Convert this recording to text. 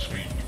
speed.